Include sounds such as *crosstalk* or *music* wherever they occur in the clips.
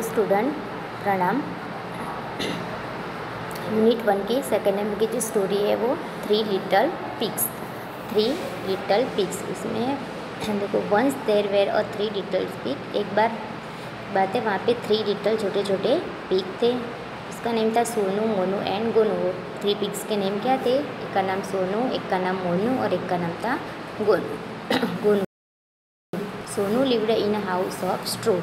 Student प्रणाम unit one की second M की जो स्टोरी है वो three little pigs three little pigs इसमें देखो वंस देर वेर और थ्री लिटल पिग एक बार बात है, वहाँ पे थ्री लिटल छोटे छोटे पिक थे। उसका नेम था सोनू, मोनू एंड गोनू। वो थ्री पिक्स के नेम क्या थे? एक का नाम सोनू, एक का नाम मोनू और एक का नाम था Gonu. *coughs* Gonu. Sonu lived in house of straw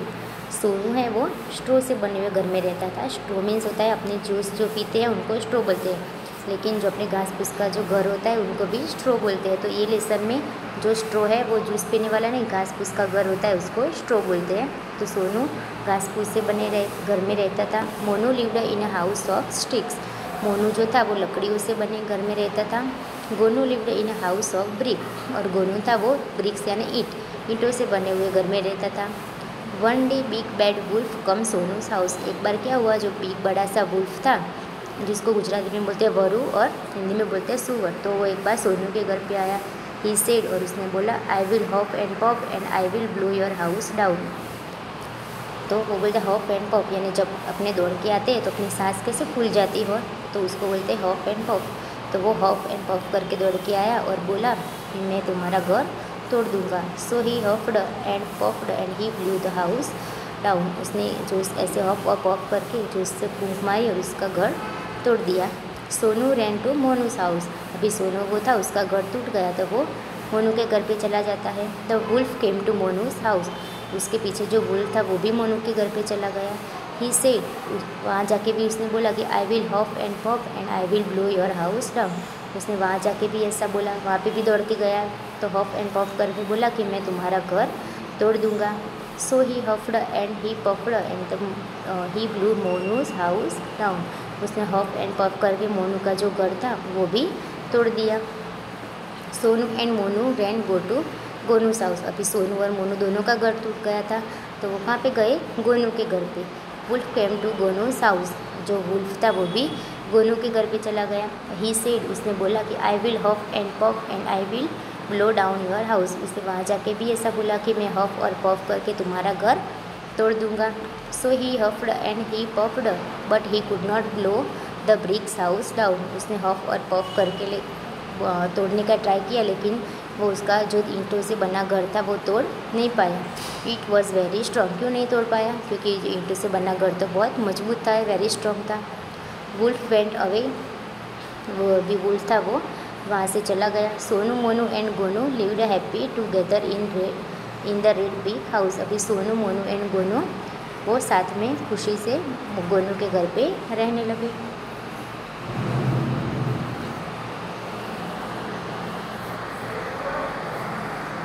Sonu है वो, स्ट्रो से बने हुए घर में रहता था। स्ट्रो मीन्स होता है अपने जूस जो पीते हैं उनको स्ट्रो बोलते हैं। लेकिन जो अपने घास फूस का जो घर होता है उनको भी स्ट्रो बोलते हैं। तो ये लेसन में जो स्ट्रो है वो जूस पीने वाला नहीं, घास फूस का घर होता है उसको स्ट्रो बोलते हैं। तो सोनू घास फूस से बने रह, घर में रहता था। Monu lived in a house of sticks Monu जो था वो लकड़ियों से बने घर में रहता था। Gonu lived in a house of brick और गोनू था वो ब्रिक्स यानी ईट, ईंटों से बने हुए घर में रहता था। One day big bad wolf come Sonu's house एक बार क्या हुआ? जो बिग बड़ा सा वुल्फ था, जिसको गुजराती में बोलते हैं वरु और हिंदी में बोलते हैं सुअर तो वो एक बार सोनू के घर पे आया। ही सेड और उसने बोला I will huff and puff and I will blow your house down तो वो बोलते हॉप एंड पॉप यानी जब अपने दौड़ के आते हैं तो अपनी सांस कैसे फूल जाती हो? तो उसको बोलते हॉप एंड पॉप तो वो हॉप एंड पॉप करके दौड़ के आया और बोला, मैं तुम्हारा घर तोड़ दूँगा। So he huffed and puffed and he blew the house down उसने जो ऐसे हॉप और पॉप करके जो उससे फूंक मारी और उसका घर तोड़ दिया। Sonu ran to Monu's house अभी सोनू वो था, उसका घर टूट गया तो वो मोनू के घर पे चला जाता है। The wolf came to Monu's house उसके पीछे जो वुल्फ था, वो भी मोनू के घर पे चला गया। ही सेड वहाँ जाके भी उसने बोला कि I will huff and puff and I will blow your house down उसने वहाँ जाके भी ऐसा बोला। वहाँ पे भी दौड़ के गया। तो हॉप एंड पॉप करके बोला कि मैं तुम्हारा घर तोड़ दूँगा। So he huffed and he puffed and he blew Monu's house down उसने हफ एंड पफ करके मोनू का जो घर था, वो भी तोड़ दिया। Sonu and Monu ran go to Gonu's house अभी सोनू और मोनू दोनों का घर टूट गया था तो वो कहाँ पे गए? गोनू के घर पे। Wolf came to Gonu's house जो वुल्फ था, वो भी गोनू के घर पे चला गया। ही सेड उसने बोला कि I will huff and puff and I will blow down your house उसने वहाँ जाके भी ऐसा बोला कि मैं हफ और पॉप करके तुम्हारा घर तोड़ दूँगा। So he huffed and he puffed but he could not blow the bricks house down उसने हफ और पॉप करके ले तोड़ने का ट्राई किया, लेकिन वो उसका जो ईंटों से बना घर था, वो तोड़ नहीं पाया। इट वॉज़ वेरी स्ट्रॉन्ग क्यों नहीं तोड़ पाया? क्योंकि ईंटों से बना घर तो बहुत मज़बूत था वेरी स्ट्रॉन्ग था। वुल्फ वेंट अवे वो भी वुल्फ था वो। वहाँ से चला गया। Sonu, Monu and Gonu live lived happy together in red in the red big house अभी सोनू, मोनू एंड गोनू वो साथ में खुशी से गोनू के घर पे रहने लगे।